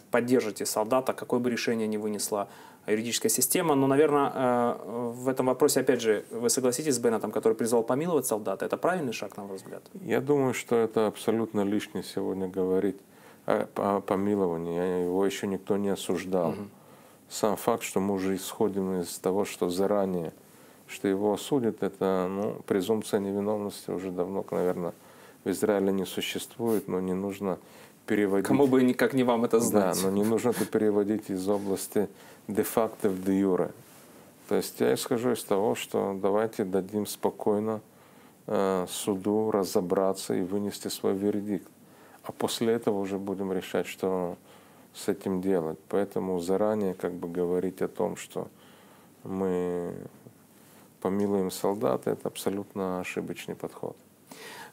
Speaker 2: поддержите солдата, какое бы решение ни вынесла юридическая система. Но, наверное, э, в этом вопросе, опять же, вы согласитесь с Беннетом, который призвал помиловать солдата. Это правильный шаг, на ваш взгляд?
Speaker 4: Я думаю, что это абсолютно лишнее сегодня говорить о помиловании. Его еще никто не осуждал. Угу. Сам факт, что мы уже исходим из того, что заранее, что его осудят, это ну, презумпция невиновности уже давно, наверное, в Израиле не существует, но не нужно переводить.
Speaker 2: Кому бы никак не вам это знать.
Speaker 4: Да, но не нужно это переводить из области де-факто в де-юре. То есть я исхожу из того, что давайте дадим спокойно э, суду разобраться и вынести свой вердикт. А после этого уже будем решать, что с этим делать. Поэтому заранее как бы говорить о том, что мы помилуем солдата, это абсолютно ошибочный подход.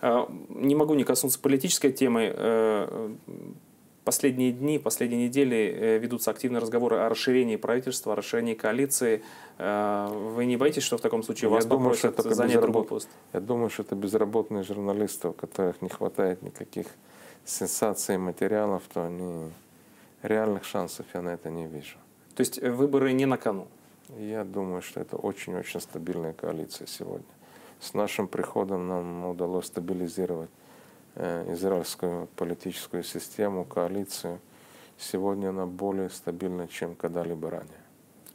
Speaker 2: Э, не могу не коснуться политической темы. Э, последние дни, последние недели ведутся активные разговоры о расширении правительства, о расширении коалиции. Вы не боитесь, что в таком случае
Speaker 4: Я
Speaker 2: вас
Speaker 4: думаю,
Speaker 2: попросят
Speaker 4: что это
Speaker 2: занять другой
Speaker 4: безработ-
Speaker 2: пост?
Speaker 4: Я думаю, что это безработные журналисты, у которых не хватает никаких сенсаций материалов, то они реальных шансов я на это не вижу.
Speaker 2: То есть э, выборы не на кону?
Speaker 4: Я думаю, что это очень-очень стабильная коалиция сегодня. С нашим приходом нам удалось стабилизировать э, израильскую политическую систему, коалицию. Сегодня она более стабильна, чем когда-либо ранее.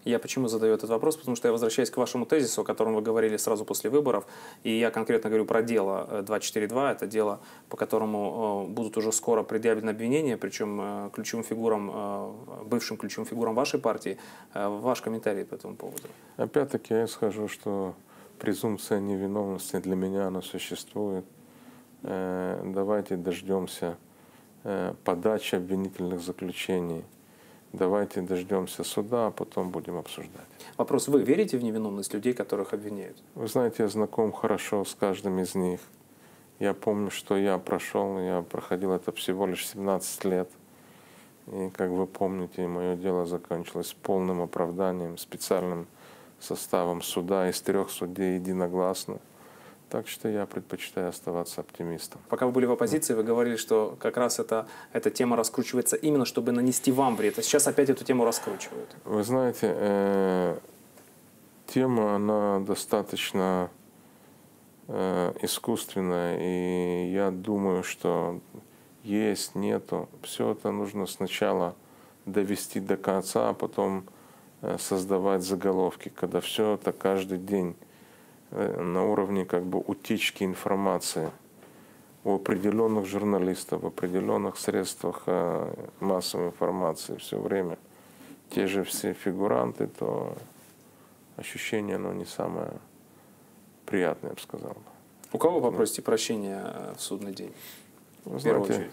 Speaker 2: Я почему задаю этот вопрос? Потому что я возвращаюсь к вашему тезису, о котором вы говорили сразу после выборов. И я конкретно говорю про дело э, 242. Это дело, по которому э, будут уже скоро предъявлены обвинения, причем э, ключевым фигурам, э, бывшим ключевым фигурам вашей партии. Э, Ваш комментарий по этому поводу.
Speaker 4: Опять-таки я скажу, что презумпция невиновности для меня она существует. Э, Давайте дождемся э, подачи обвинительных заключений. Давайте дождемся суда, а потом будем обсуждать.
Speaker 2: Вопрос, вы верите в невиновность людей, которых обвиняют?
Speaker 4: Вы знаете, я знаком хорошо с каждым из них. Я помню, что я прошел, я проходил это всего лишь 17 лет. И, как вы помните, мое дело закончилось полным оправданием, специальным составом суда из трех судей единогласно. Так что я предпочитаю оставаться оптимистом.
Speaker 2: Пока вы были в оппозиции, вы говорили, что как раз это, эта тема раскручивается именно, чтобы нанести вам вред. А сейчас опять эту тему раскручивают.
Speaker 4: Вы знаете, э, тема, она достаточно э, искусственная, и я думаю, что есть, нету, все это нужно сначала довести до конца, а потом э, создавать заголовки, когда все это каждый день на уровне как бы утечки информации у определенных журналистов, в определенных средствах э, массовой информации все время те же все фигуранты, то ощущение, оно не самое приятное, я бы сказал.
Speaker 2: У кого попросите прощения э, в судный день? В
Speaker 4: знаете,
Speaker 2: очередь.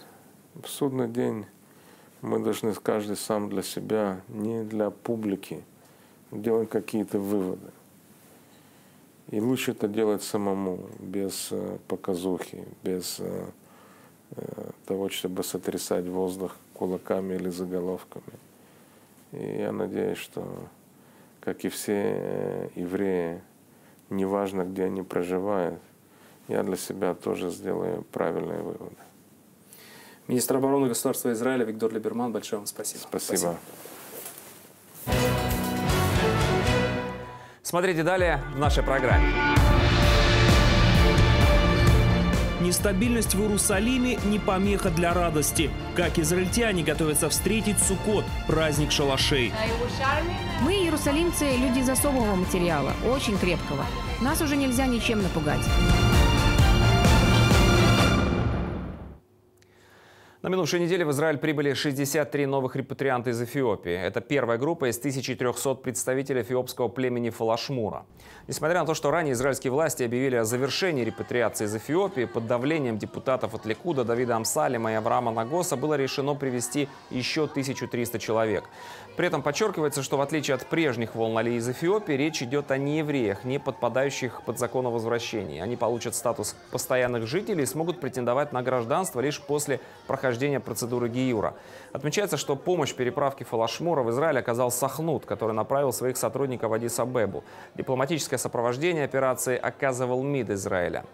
Speaker 4: в судный день мы должны каждый сам для себя, не для публики, делать какие-то выводы. И лучше это делать самому, без э, показухи, без э, э, того, чтобы сотрясать воздух кулаками или заголовками. И я надеюсь, что, как и все евреи, неважно, где они проживают, я для себя тоже сделаю правильные выводы.
Speaker 2: Министр обороны государства Израиля Виктор Либерман, большое вам спасибо.
Speaker 4: Спасибо.
Speaker 1: Смотрите далее в нашей программе.
Speaker 6: Нестабильность в Иерусалиме не помеха для радости. Как израильтяне готовятся встретить Суккот, праздник шалашей.
Speaker 5: Мы, иерусалимцы, люди из особого материала, очень крепкого. Нас уже нельзя ничем напугать.
Speaker 1: На минувшей неделе в Израиль прибыли 63 новых репатрианта из Эфиопии. Это первая группа из 1300 представителей эфиопского племени Фалашмура. Несмотря на то, что ранее израильские власти объявили о завершении репатриации из Эфиопии, под давлением депутатов от Ликуда Давида Амсалима и Авраама Нагоса было решено привести еще 1300 человек. При этом подчеркивается, что в отличие от прежних волн Али из Эфиопии, речь идет о неевреях, не подпадающих под закон о возвращении. Они получат статус постоянных жителей и смогут претендовать на гражданство лишь после прохождения процедуры Гиюра. Отмечается, что помощь переправки Фалашмура в Израиль оказал Сахнут, который направил своих сотрудников в Адис-Абебу. Дипломатическое сопровождение операции оказывал МИД Израиля.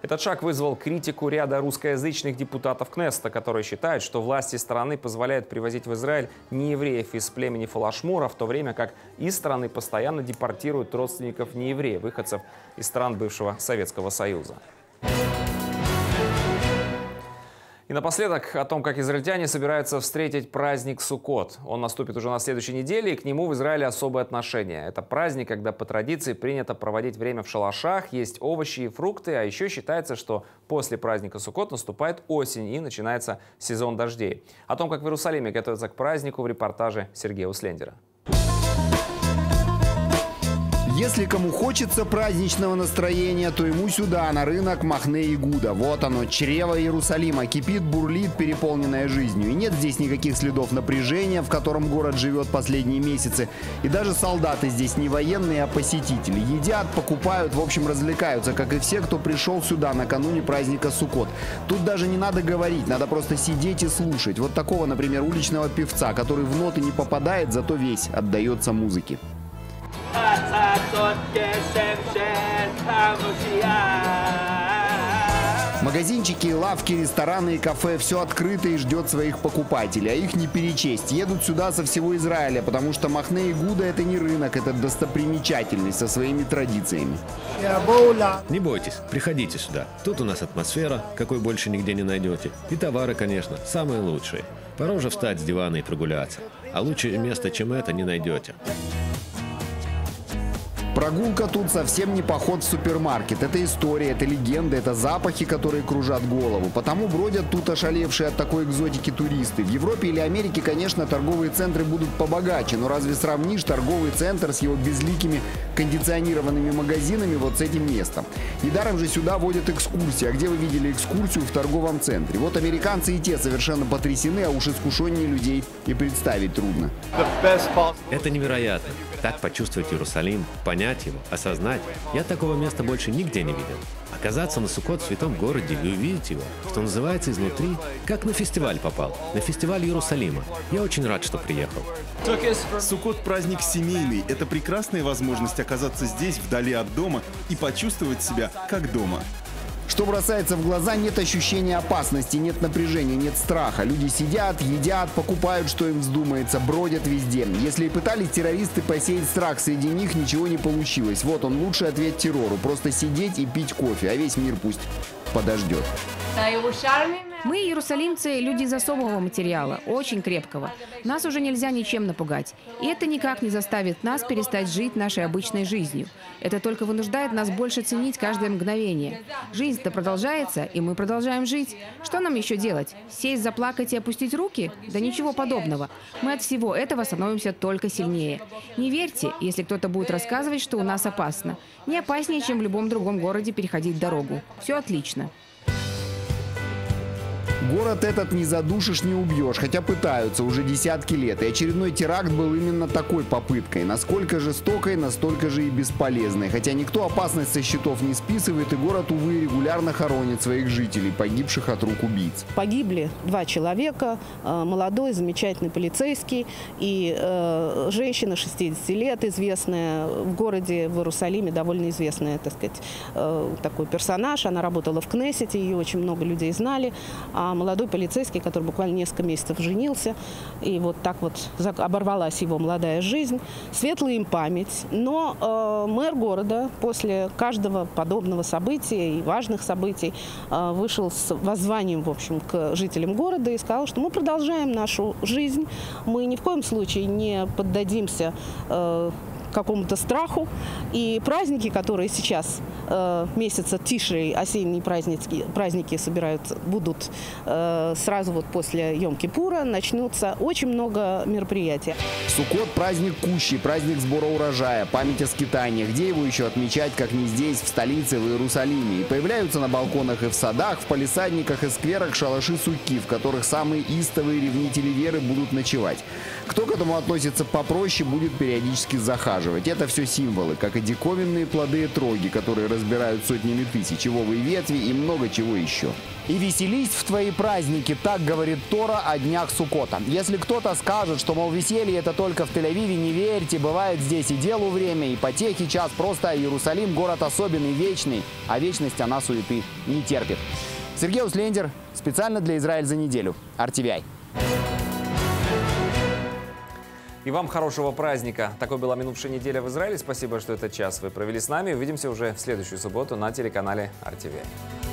Speaker 1: Этот шаг вызвал критику ряда русскоязычных депутатов Кнеста, которые считают, что власти страны позволяют привозить в Израиль неевреев из племени Фалашмура, в то время как из страны постоянно депортируют родственников неевреев, выходцев из стран бывшего Советского Союза. И напоследок о том, как израильтяне собираются встретить праздник Суккот. Он наступит уже на следующей неделе, и к нему в Израиле особое отношение. Это праздник, когда по традиции принято проводить время в шалашах, есть овощи и фрукты, а еще считается, что после праздника Суккот наступает осень и начинается сезон дождей. О том, как в Иерусалиме готовятся к празднику в репортаже Сергея Услендера.
Speaker 7: Если кому хочется праздничного настроения, то ему сюда, на рынок Махне и Гуда. Вот оно, чрево Иерусалима, кипит, бурлит, переполненное жизнью. И нет здесь никаких следов напряжения, в котором город живет последние месяцы. И даже солдаты здесь не военные, а посетители. Едят, покупают, в общем, развлекаются, как и все, кто пришел сюда накануне праздника Суккот. Тут даже не надо говорить, надо просто сидеть и слушать. Вот такого, например, уличного певца, который в ноты не попадает, зато весь отдается музыке. Магазинчики, лавки, рестораны и кафе – все открыто и ждет своих покупателей. А их не перечесть. Едут сюда со всего Израиля, потому что Махне и Гуда – это не рынок, это достопримечательность со своими традициями.
Speaker 8: Не бойтесь, приходите сюда. Тут у нас атмосфера, какой больше нигде не найдете. И товары, конечно, самые лучшие. Пора уже встать с дивана и прогуляться. А лучшее место, чем это, не найдете.
Speaker 7: Прогулка тут совсем не поход в супермаркет. Это история, это легенда, это запахи, которые кружат голову. Потому бродят тут ошалевшие от такой экзотики туристы. В Европе или Америке, конечно, торговые центры будут побогаче, но разве сравнишь торговый центр с его безликими кондиционированными магазинами вот с этим местом? Недаром же сюда водят экскурсии. А где вы видели экскурсию в торговом центре? Вот американцы и те совершенно потрясены, а уж искушеннее людей и представить трудно.
Speaker 8: Это невероятно. Так почувствовать Иерусалим, понять его, осознать. Я такого места больше нигде не видел. Оказаться на Суккот в святом городе и увидеть его, что называется изнутри, как на фестиваль попал, на фестиваль Иерусалима. Я очень рад, что приехал.
Speaker 3: Суккот – праздник семейный. Это прекрасная возможность оказаться здесь, вдали от дома, и почувствовать себя как дома.
Speaker 7: Что бросается в глаза, нет ощущения опасности, нет напряжения, нет страха. Люди сидят, едят, покупают, что им вздумается, бродят везде. Если и пытались террористы посеять страх среди них, ничего не получилось. Вот он, лучший ответ террору. Просто сидеть и пить кофе, а весь мир пусть подождет.
Speaker 5: Мы, иерусалимцы, люди из особого материала, очень крепкого. Нас уже нельзя ничем напугать. И это никак не заставит нас перестать жить нашей обычной жизнью. Это только вынуждает нас больше ценить каждое мгновение. Жизнь-то продолжается, и мы продолжаем жить. Что нам еще делать? Сесть, заплакать и опустить руки? Да ничего подобного. Мы от всего этого становимся только сильнее. Не верьте, если кто-то будет рассказывать, что у нас опасно. Не опаснее, чем в любом другом городе переходить дорогу. Все отлично.
Speaker 7: Город этот не задушишь, не убьешь, хотя пытаются уже десятки лет. И очередной теракт был именно такой попыткой. Насколько жестокой, настолько же и бесполезной. Хотя никто опасность со счетов не списывает, и город, увы, регулярно хоронит своих жителей, погибших от рук убийц.
Speaker 9: Погибли два человека, э, молодой, замечательный полицейский и э, женщина 60 лет, известная в городе, в Иерусалиме, довольно известная, так сказать, э, такой персонаж. Она работала в Кнессете, ее очень много людей знали. А молодой полицейский, который буквально несколько месяцев женился, и вот так вот оборвалась его молодая жизнь. Светлая им память. Но э, мэр города после каждого подобного события и важных событий э, вышел с воззванием, в общем, к жителям города и сказал, что мы продолжаем нашу жизнь, мы ни в коем случае не поддадимся э, какому-то страху. И праздники, которые сейчас э, месяца тише, осенние праздники, праздники собираются, будут э, сразу вот после Йом-Кипура, начнутся очень много мероприятий.
Speaker 7: Суккот – праздник кущи, праздник сбора урожая, память о скитаниях. Где его еще отмечать, как не здесь, в столице, в Иерусалиме? И появляются на балконах и в садах, в палисадниках и скверах шалаши суки, в которых самые истовые ревнители веры будут ночевать. Кто к этому относится попроще, будет периодически захаживать. Это все символы, как и диковинные плоды и троги, которые разбирают сотнями тысяч, ивовые ветви и много чего еще. И веселись в твои праздники, так говорит Тора о днях Сукота. Если кто-то скажет, что, мол, веселье это только в Тель-Авиве, не верьте, бывает здесь и делу время, и потехи час, просто Иерусалим город особенный, вечный, а вечность она суеты не терпит. Сергей Услендер, специально для Израиль за неделю. RTVI.
Speaker 1: И вам хорошего праздника. Такой была минувшая неделя в Израиле. Спасибо, что этот час вы провели с нами. Увидимся уже в следующую субботу на телеканале RTVI.